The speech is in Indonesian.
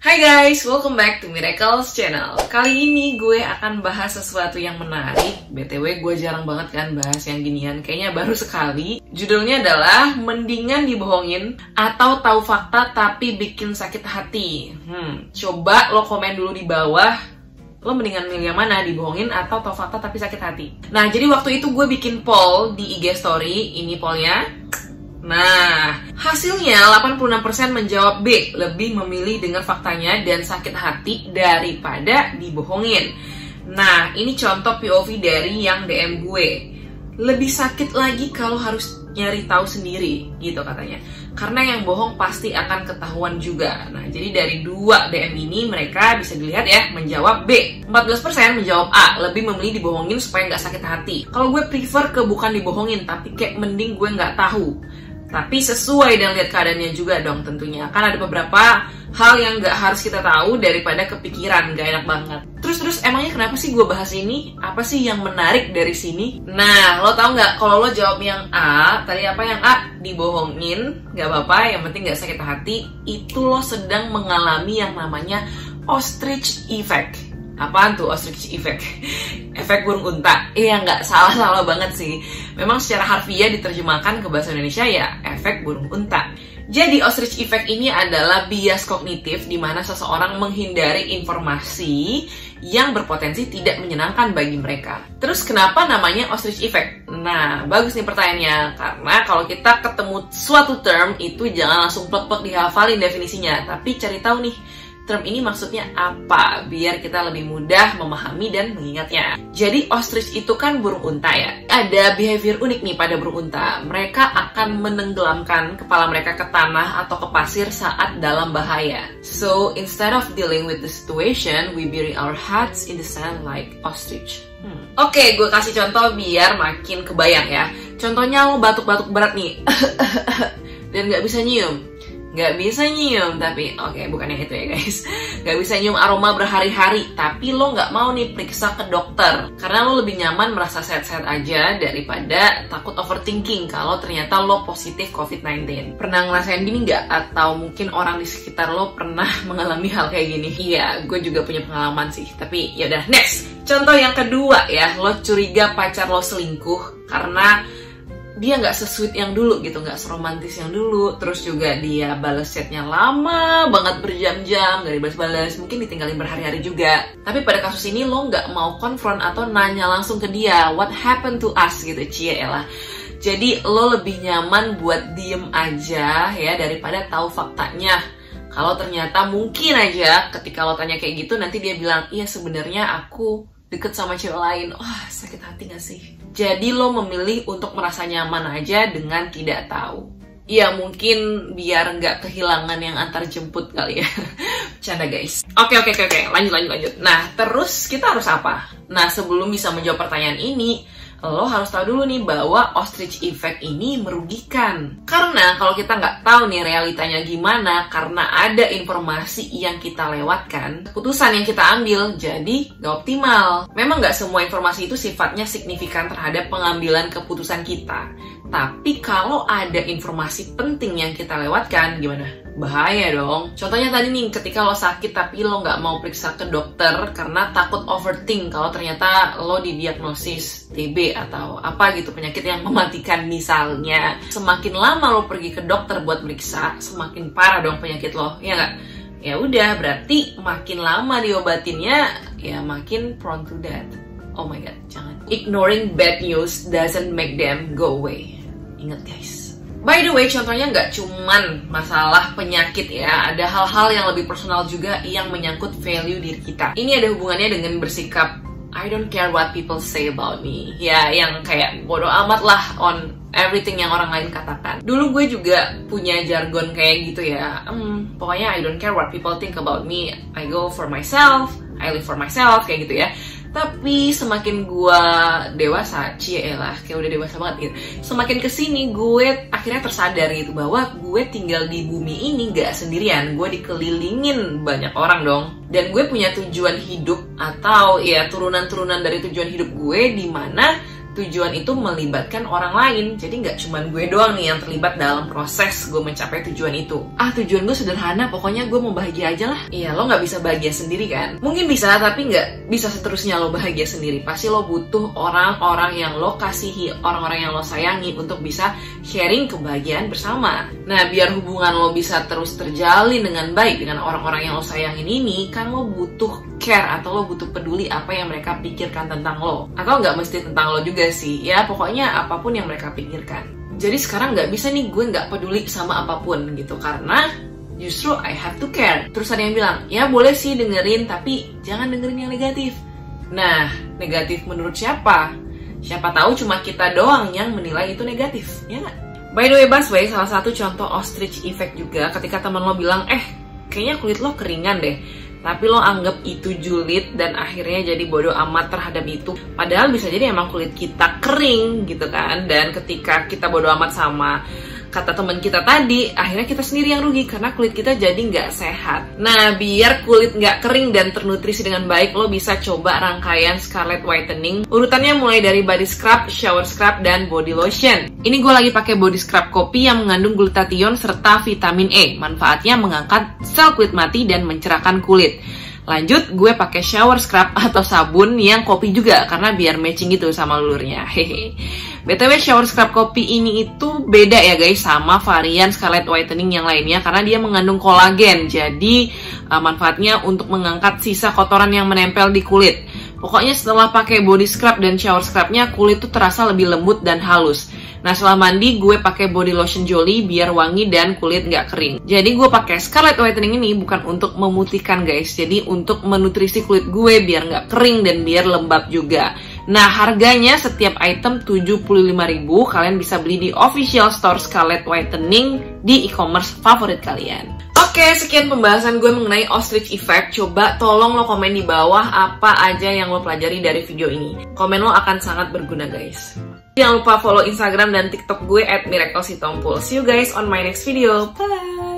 Hai guys, welcome back to Miracles Channel. Kali ini gue akan bahas sesuatu yang menarik. BTW gue jarang banget kan bahas yang ginian. Kayaknya baru sekali. Judulnya adalah Mendingan dibohongin Atau tahu fakta tapi bikin sakit hati. Hmm, Coba lo komen dulu di bawah. Lo mendingan milih yang mana? Dibohongin atau tahu fakta tapi sakit hati? Nah jadi waktu itu gue bikin poll di IG story. Ini pollnya Nah, hasilnya 86% menjawab B, lebih memilih dengan faktanya dan sakit hati daripada dibohongin. Nah, ini contoh POV dari yang DM gue. Lebih sakit lagi kalau harus nyari tahu sendiri, gitu katanya. Karena yang bohong pasti akan ketahuan juga. Nah, jadi dari dua DM ini mereka bisa dilihat ya, menjawab B. 14% menjawab A, lebih memilih dibohongin supaya nggak sakit hati. Kalau gue prefer ke bukan dibohongin, tapi kayak mending gue nggak tahu tapi sesuai dan lihat keadaannya juga dong tentunya. Kan ada beberapa hal yang nggak harus kita tahu daripada kepikiran, gak enak banget. Terus-terus emangnya kenapa sih gue bahas ini? Apa sih yang menarik dari sini? Nah, lo tau nggak kalau lo jawab yang A, tadi apa yang A? Dibohongin, nggak apa-apa, yang penting nggak sakit hati. Itu lo sedang mengalami yang namanya ostrich effect apaan tuh ostrich effect efek burung unta iya nggak salah salah banget sih memang secara harfiah diterjemahkan ke bahasa Indonesia ya efek burung unta jadi ostrich effect ini adalah bias kognitif di mana seseorang menghindari informasi yang berpotensi tidak menyenangkan bagi mereka. Terus kenapa namanya ostrich effect? Nah, bagus nih pertanyaannya. Karena kalau kita ketemu suatu term itu jangan langsung plek-plek dihafalin definisinya, tapi cari tahu nih term ini maksudnya apa biar kita lebih mudah memahami dan mengingatnya. Jadi ostrich itu kan burung unta ya. Ada behavior unik nih pada burung unta. Mereka akan menenggelamkan kepala mereka ke tanah atau ke pasir saat dalam bahaya. So instead of dealing with the situation, we bury our heads in the sand like ostrich. Hmm. Oke, okay, gue kasih contoh biar makin kebayang ya. Contohnya lo batuk-batuk berat nih, dan nggak bisa nyium nggak bisa nyium tapi oke okay, bukan yang itu ya guys. Nggak bisa nyium aroma berhari-hari tapi lo nggak mau nih periksa ke dokter. Karena lo lebih nyaman merasa sehat-sehat aja daripada takut overthinking kalau ternyata lo positif COVID-19 pernah ngerasain gini nggak? Atau mungkin orang di sekitar lo pernah mengalami hal kayak gini? Iya gue juga punya pengalaman sih. Tapi ya udah next. Contoh yang kedua ya lo curiga pacar lo selingkuh karena dia nggak sesuit yang dulu gitu nggak seromantis yang dulu. Terus juga dia balas chatnya lama banget berjam-jam gak dibalas-balas. Mungkin ditinggalin berhari-hari juga. Tapi pada kasus ini lo nggak mau konfront atau nanya langsung ke dia what happened to us? gitu cie lah jadi lo lebih nyaman buat diem aja ya daripada tahu faktanya. Kalau ternyata mungkin aja ketika lo tanya kayak gitu nanti dia bilang iya sebenarnya aku deket sama cewek lain. Wah oh, sakit hati gak sih jadi lo memilih untuk merasa nyaman aja dengan tidak tahu. Ya mungkin biar nggak kehilangan yang antar jemput kali ya. Canda guys. Oke oke oke oke. Lanjut lanjut lanjut. Nah terus kita harus apa? Nah sebelum bisa menjawab pertanyaan ini lo harus tahu dulu nih bahwa ostrich effect ini merugikan. Karena kalau kita nggak tahu nih realitanya gimana, karena ada informasi yang kita lewatkan, keputusan yang kita ambil jadi nggak optimal. Memang nggak semua informasi itu sifatnya signifikan terhadap pengambilan keputusan kita. Tapi kalau ada informasi penting yang kita lewatkan, gimana? Bahaya dong. Contohnya tadi nih, ketika lo sakit tapi lo nggak mau periksa ke dokter karena takut overthink kalau ternyata lo didiagnosis TB atau apa gitu penyakit yang mematikan misalnya. Semakin lama lo pergi ke dokter buat periksa, semakin parah dong penyakit lo, ya nggak? Ya udah, berarti makin lama diobatinnya, ya makin prone to death. Oh my god, jangan. Ignoring bad news doesn't make them go away. Ingat guys. By the way, contohnya nggak cuman masalah penyakit ya, ada hal-hal yang lebih personal juga yang menyangkut value diri kita. Ini ada hubungannya dengan bersikap I don't care what people say about me. Ya, yang kayak bodoh amat lah on everything yang orang lain katakan. Dulu gue juga punya jargon kayak gitu ya. Hmm, pokoknya I don't care what people think about me. I go for myself, I live for myself kayak gitu ya tapi semakin gue dewasa cie lah kayak udah dewasa banget gitu. Semakin ke sini gue akhirnya tersadar gitu bahwa gue tinggal di bumi ini gak sendirian. Gue dikelilingin banyak orang dong. Dan gue punya tujuan hidup atau ya turunan-turunan dari tujuan hidup gue di mana tujuan itu melibatkan orang lain. Jadi nggak cuma gue doang nih yang terlibat dalam proses gue mencapai tujuan itu. Ah tujuan gue sederhana pokoknya gue mau bahagia aja lah. Iya lo nggak bisa bahagia sendiri kan? Mungkin bisa tapi nggak bisa seterusnya lo bahagia sendiri. Pasti lo butuh orang-orang yang lo kasihi orang-orang yang lo sayangi untuk bisa sharing kebahagiaan bersama. Nah biar hubungan lo bisa terus terjalin dengan baik dengan orang-orang yang lo sayangin ini kan lo butuh care atau lo butuh peduli apa yang mereka pikirkan tentang lo. Atau nggak mesti tentang lo juga sih ya. Pokoknya apa pun yang mereka pikirkan. Jadi sekarang nggak bisa nih gue nggak peduli sama apa pun gitu. Karena justru I have to care. Terus ada yang bilang ya boleh sih dengerin tapi jangan dengerin yang negatif. Nah negatif menurut siapa? Siapa tahu cuma kita doang yang menilai itu negatif ya nggak? By the way, Basway, salah satu contoh ostrich effect juga ketika teman lo bilang, eh, kayaknya kulit lo keringan deh tapi lo anggap itu julid dan akhirnya jadi bodoh amat terhadap itu. Padahal bisa jadi emang kulit kita kering gitu kan. Dan ketika kita bodoh amat sama kata teman kita tadi, akhirnya kita sendiri yang rugi karena kulit kita jadi nggak sehat. Nah, biar kulit nggak kering dan ternutrisi dengan baik, lo bisa coba rangkaian Scarlet Whitening. Urutannya mulai dari body scrub, shower scrub, dan body lotion. Ini gue lagi pakai body scrub kopi yang mengandung glutathione serta vitamin E. Manfaatnya mengangkat sel kulit mati dan mencerahkan kulit. Lanjut, gue pakai shower scrub atau sabun yang kopi juga karena biar matching gitu sama lulurnya. Hehe. BTW shower scrub kopi ini itu beda ya guys sama varian Scarlet Whitening yang lainnya karena dia mengandung kolagen. Jadi uh, manfaatnya untuk mengangkat sisa kotoran yang menempel di kulit. Pokoknya setelah pakai body scrub dan shower scrubnya kulit tuh terasa lebih lembut dan halus. Nah setelah mandi gue pakai body lotion Jolie biar wangi dan kulit nggak kering. Jadi gue pakai Scarlet Whitening ini bukan untuk memutihkan guys, jadi untuk menutrisi kulit gue biar nggak kering dan biar lembab juga. Nah, harganya setiap item 75.000. Kalian bisa beli di official store Scarlet Whitening di e-commerce favorit kalian. Oke, sekian pembahasan gue mengenai ostrich effect. Coba tolong lo komen di bawah apa aja yang lo pelajari dari video ini. Komen lo akan sangat berguna, guys. Jangan lupa follow Instagram dan TikTok gue at Miracle See you guys on my next video. Bye!